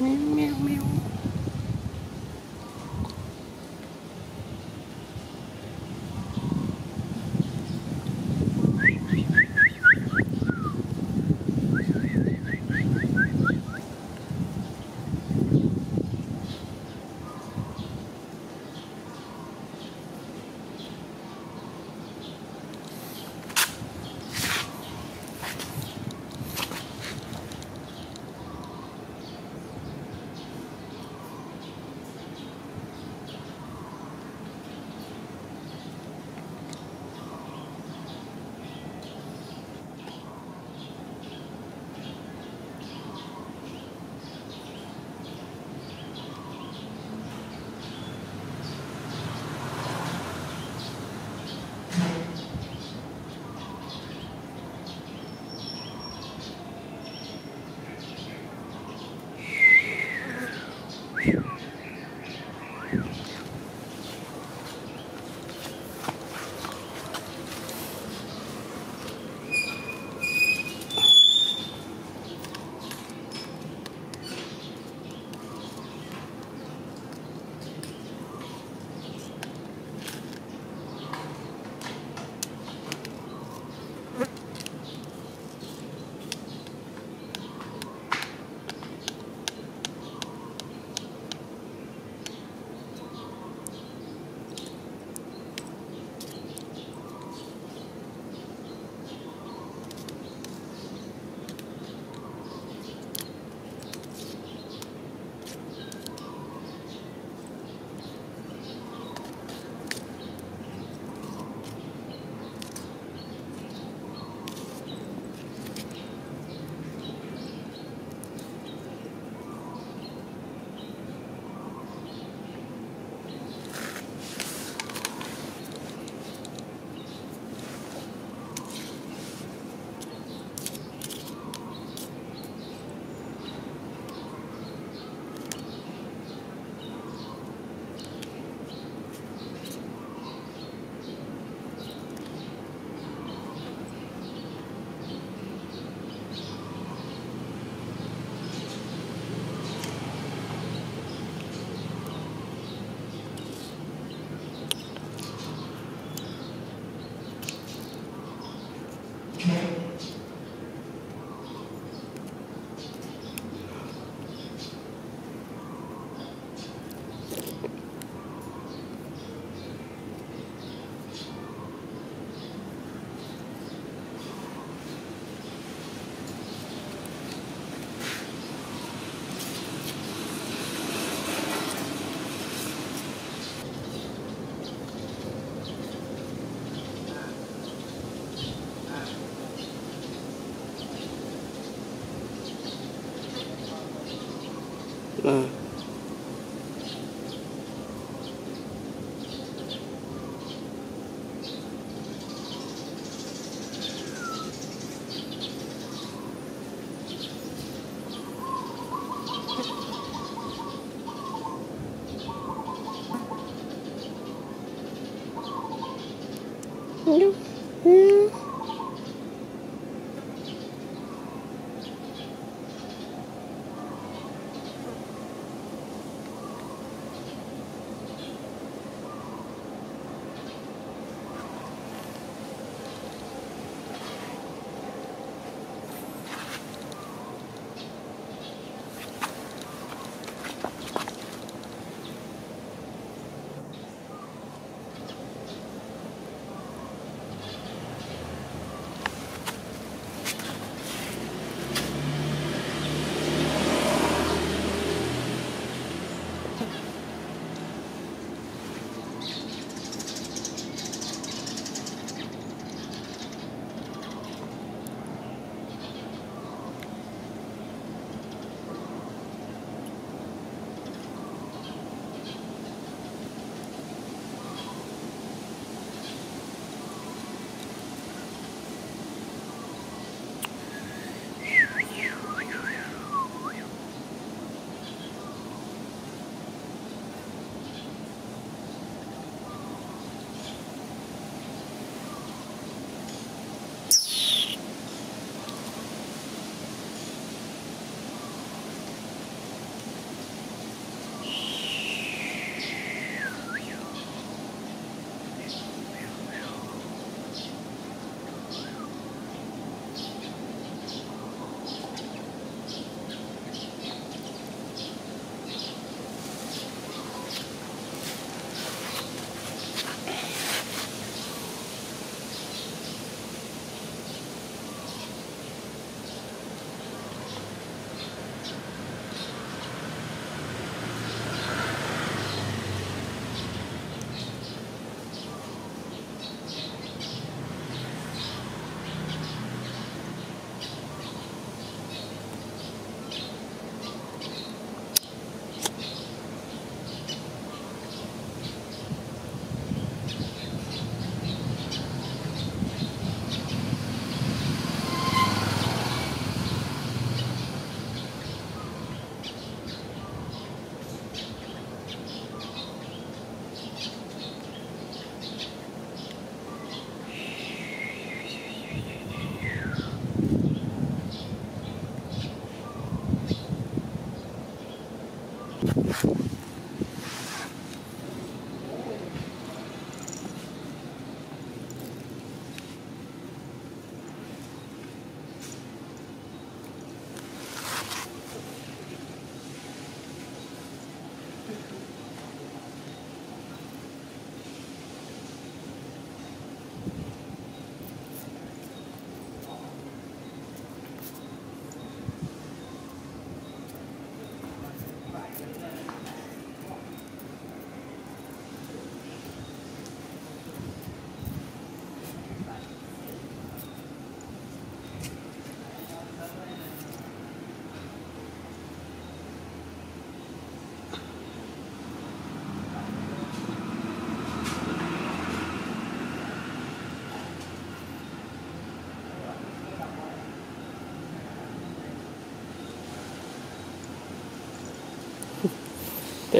Meu, meu, meu.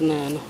ទៅ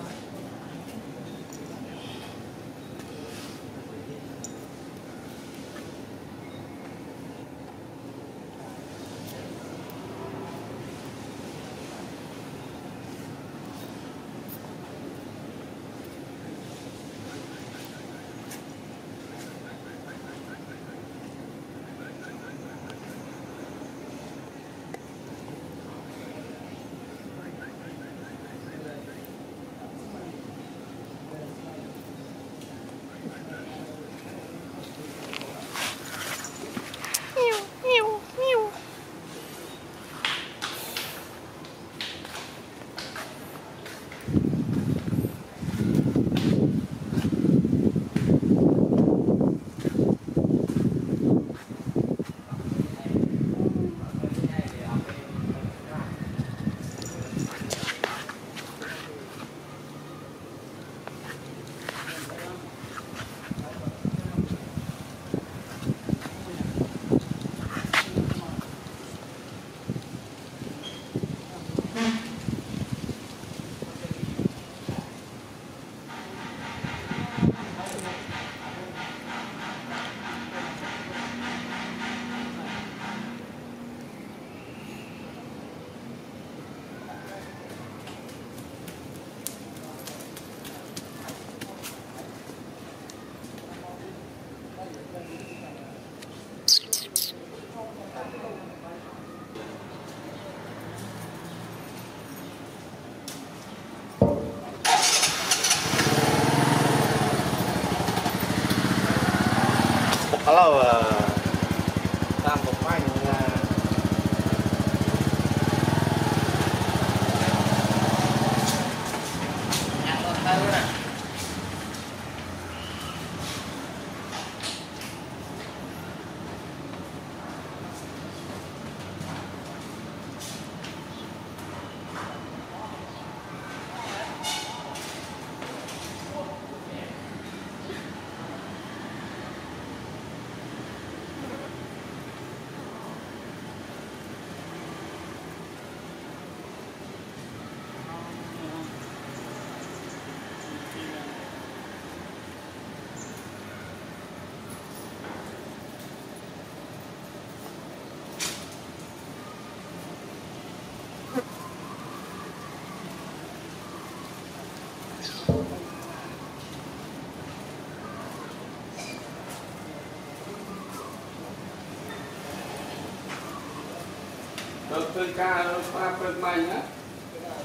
ធ្វើការស្វាព្រឹកមាញ់ណា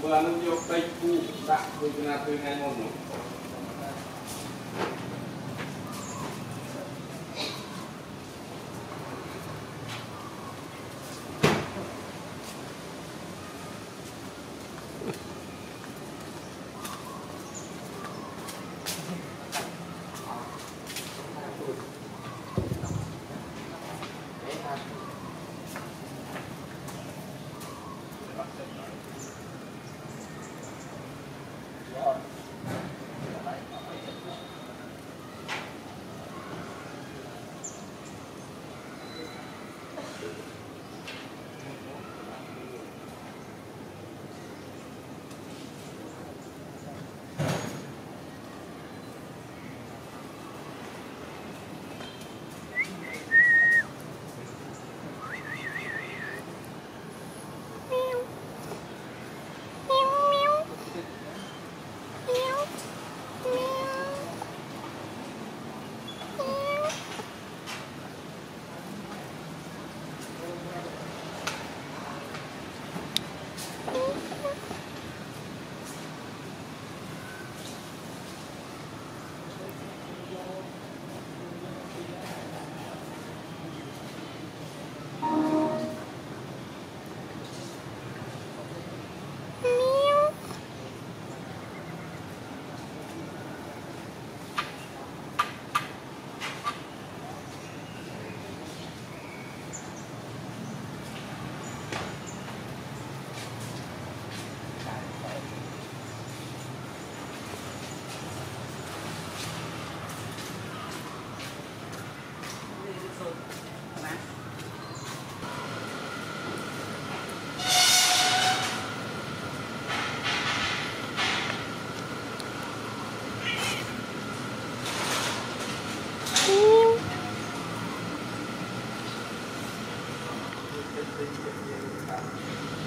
បើអានឹងយកពេជ្រពូដាក់ដូចណាធ្វើថ្ងៃមុននោះ やるかな。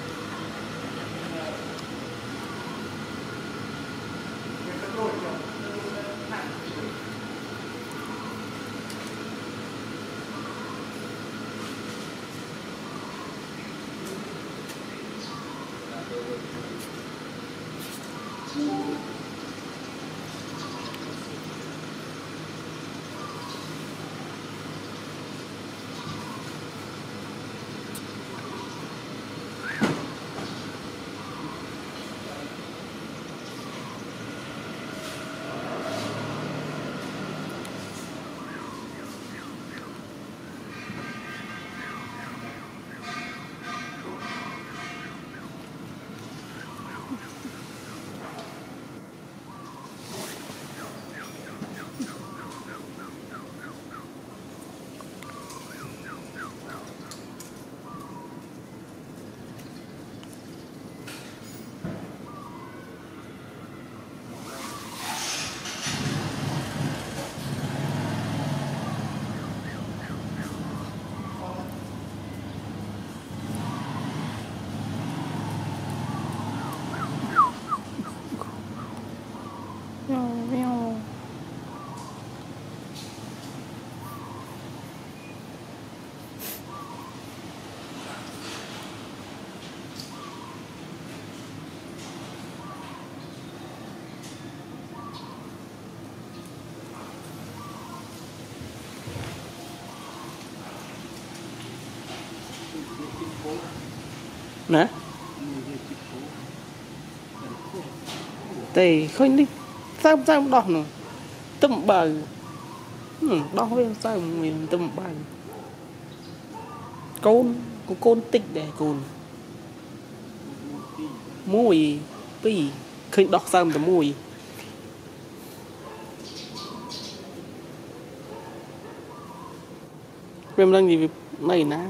ណាតែឃើញនេះសើមសើមដោះនោះទឹមបើហឹមដោះវាសើមវាទឹមបើកូនកូនកូនតិចដែរកូនមួយពីរឃើញដោះសើមតែមួយវាមិនដឹងនិយាយណៃណា